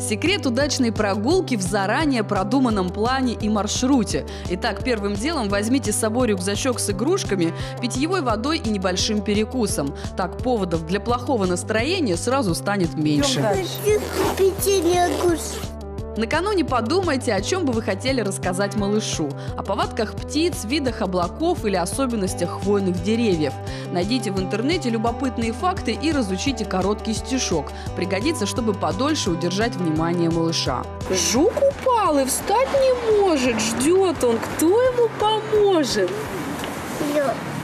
Секрет удачной прогулки в заранее продуманном плане и маршруте. Итак, первым делом возьмите с собой рюкзачок с игрушками, питьевой водой и небольшим перекусом. Так поводов для плохого настроения сразу станет меньше. Хочу печенье огурцы. Накануне подумайте, о чем бы вы хотели рассказать малышу. О повадках птиц, видах облаков или особенностях хвойных деревьев. Найдите в интернете любопытные факты и разучите короткий стишок. Пригодится, чтобы подольше удержать внимание малыша. Жук упал и встать не может. Ждет он, кто ему поможет? Лед.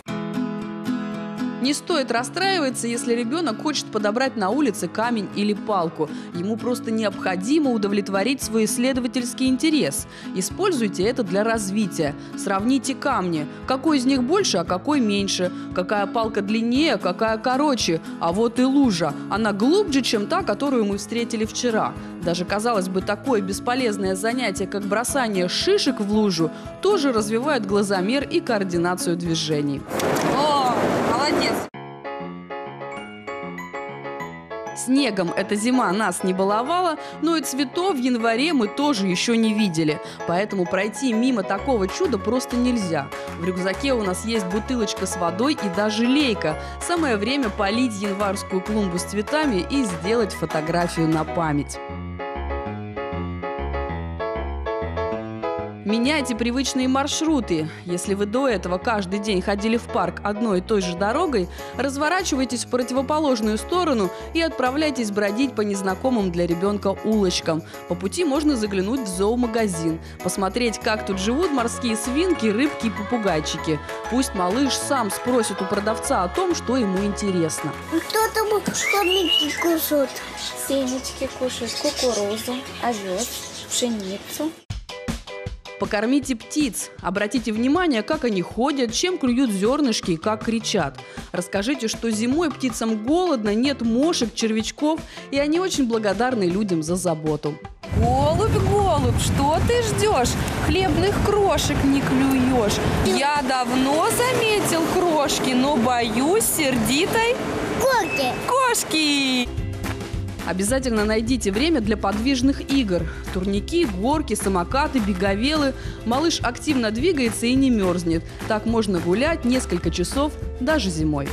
Не стоит расстраиваться, если ребенок хочет подобрать на улице камень или палку. Ему просто необходимо удовлетворить свой исследовательский интерес. Используйте это для развития. Сравните камни. Какой из них больше, а какой меньше. Какая палка длиннее, а какая короче. А вот и лужа. Она глубже, чем та, которую мы встретили вчера. Даже, казалось бы, такое бесполезное занятие, как бросание шишек в лужу, тоже развивает глазомер и координацию движений. О, Снегом эта зима нас не баловала, но и цветов в январе мы тоже еще не видели. Поэтому пройти мимо такого чуда просто нельзя. В рюкзаке у нас есть бутылочка с водой и даже лейка. Самое время полить январскую клумбу с цветами и сделать фотографию на память. Меняйте привычные маршруты. Если вы до этого каждый день ходили в парк одной и той же дорогой, разворачивайтесь в противоположную сторону и отправляйтесь бродить по незнакомым для ребенка улочкам. По пути можно заглянуть в зоомагазин, посмотреть, как тут живут морские свинки, рыбки и попугайчики. Пусть малыш сам спросит у продавца о том, что ему интересно. Кто там хомяки кушают? Семечки кушают, кукурузу, овес, пшеницу. Покормите птиц. Обратите внимание, как они ходят, чем клюют зернышки и как кричат. Расскажите, что зимой птицам голодно, нет мошек, червячков, и они очень благодарны людям за заботу. Голубь, голубь, что ты ждешь? Хлебных крошек не клюешь. Я давно заметил крошки, но боюсь сердитой Коки. кошки. Обязательно найдите время для подвижных игр. Турники, горки, самокаты, беговелы. Малыш активно двигается и не мерзнет. Так можно гулять несколько часов даже зимой.